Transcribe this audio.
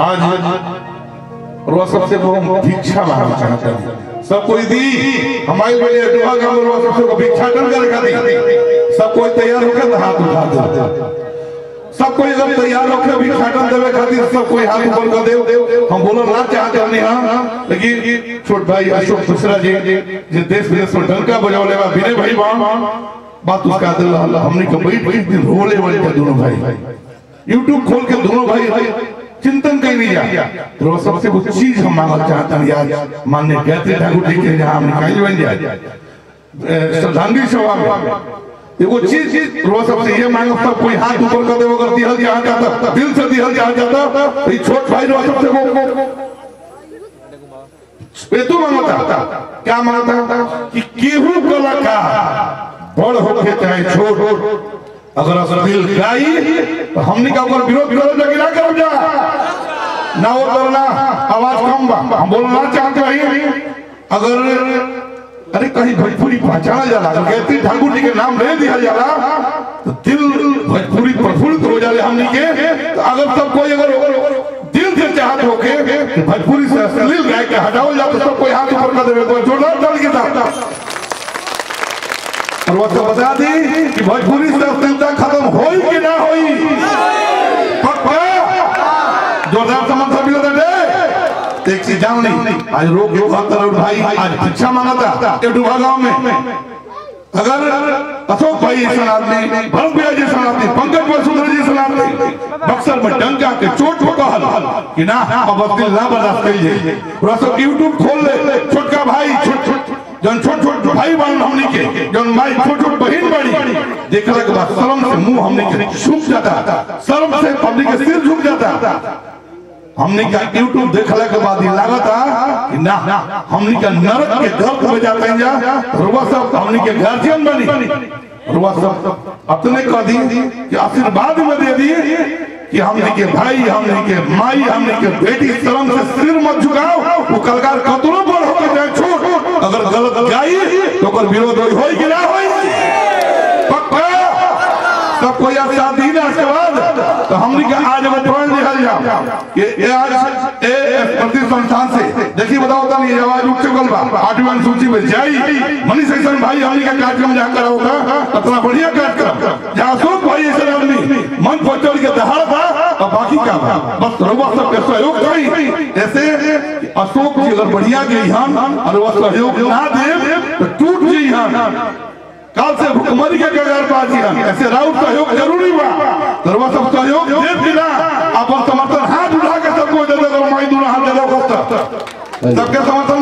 आज और सबसे हम भिक्षा मांगना चाहते हैं। सब कोई दी, हमारे बड़े डुहा का वो सबसे को भिक्षाटन कर का दी। सब कोई तैयार होकर हाथ उठा दे। सब कोई जब तैयार होकर भिक्षाटन देवे खातिर सब कोई हाथ ऊपर कर दे। हम बोलो, ना चाहते हमने हाँ लेकिन छोट भाई अशोक मिश्रा जी जे देश विदेश में डंका बजावले बा विनय भाई बा, बात उसका दिल, हमने के बैठ दिन रोले वाले दोनों भाई। यूट्यूब खोल के दोनों भाई चिंतन नहीं जा तो सबसे कुछ चीज़ हम मांगना चाहते हैं, यार, माननीय गायत्री ठाकुर जी के यहाँ निकाल बन जाए श्रद्धांजलि सभा में। एगो चीज़ रोज सबसे ये मांगो सब कोई हाथ ऊपर कर देवो अगर दिहल जहाँ जाता, दिल से दिहल जहाँ जाता तो ये छोट भाई रोज सबसे वो तो माँगता क्या माँगता? कि केहू कलाकार बड़ होके चाहे छोट अगर दिल गाई तो हमने का ओकर विरोध विरोध लगे ना करब जा। ना वो करना आवाज़ कम बा। हम बोलना चाहते हैं। अगर, अरे कहीं भोजपुरी पहचाना जाला गायत्री ठाकुर जी के नाम ले दिया जाला तो दिल भोजपुरी प्रफुल्लित हो जाले हमनी के। तो अगर सब कोई अगर दिल से चाहत होके भोजपुरी से अश्लील गाय के हटाओ जा तो सब कोई हाथ ऊपर कर देवे तो जोरदार ताली के साथ और वो तो बता दी कि भोजपुरी खत्म कि ना पक्का? जोरदार समर्थन एक चीज़ जान आज भाई आज डूबा गाँव में। अगर अशोक भाई भरत भैया पंकज बक्सर में डंका के चोट को ना, अब ना बर्दाश्त सा यूट्यूब खोल ले, छोटका भाई छोट जौन छोट छोट भाई बहन हमने के, जौन माई छोट छोट बहन बड़ी देखला के बाद शर्म से मुँह हमने के सूख जाता, शर्म से पब्लिक के सिर झुक जाता। हमने का यूट्यूब देखला के बाद ये लागता कि ना, हमने का नरक के गर्त में जाते हैं जा रुआ सब हमने के गार्जियन बनी। रुआ सब अपने कह दी कि आशीर्वाद में दे दी कि हमने के भाई, हमने के माई, हमने के बेटी, शर्म से सिर मत झुकाओ, वो कलकार कतरो बड़ होके जाए छोट अगर गलत गाई तो ओकर विरोध होई होई कि ना होई? पक्का? सब कोई आज शादी ना के बाद? तो हमने के आज बचपन निकल जा कि ये आज ए प्रति संस्थान से, देखिए बताओ तो ये आवाज़ उठ चुकल बा। आठवीं सूची में जाई। मनीष ऐसा भाई, हमने का कार्यक्रम जहाँ करा होगा इतना बढ़िया कार्यक्रम। जहाँ अशोक भाई, ऐसे आदमी, मन पचड़ के दहाड़ था और बाकी का बा बस रउआ सब के सहयोग करी। ऐसे अशोक जी बढ़िया गई हम और सहयोग ना दे तो हम काल से भुखमरी के कगार बाजी हम ऐसे राउत सहयोग ज़रूरी बा तरवा सब सहयोग दे दिला अपन समर्थन हाथ उठा के सबको दे दे माई दूर हाथ दे दो सबके समर्थन